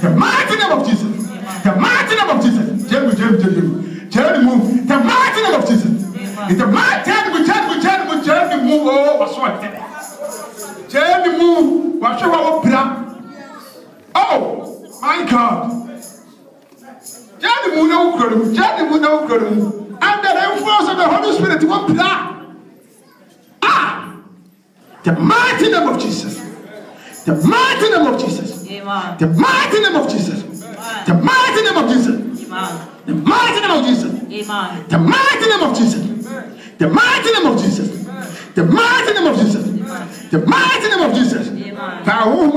The mighty name of Jesus. The mighty name of Jesus. James, James, James. Jeremy move. The mighty name of Jesus. In the mighty name of Jeremy, Jeremy, Jeremy move. Oh, what's what? Jeremy move. What's what? Oh, my God. Jeremy move no. Jeremy move no kuru. Under the influence of the Holy Spirit, one plan. Ah, the mighty name of Jesus. The mighty name of Jesus. Amen. The mighty name of Jesus. The mighty name of Jesus. Amen. The mighty name of Jesus. Amen. The mighty name of Jesus. The mighty name of Jesus. The mighty name of Jesus. The mighty name of Jesus. Amen. Now, who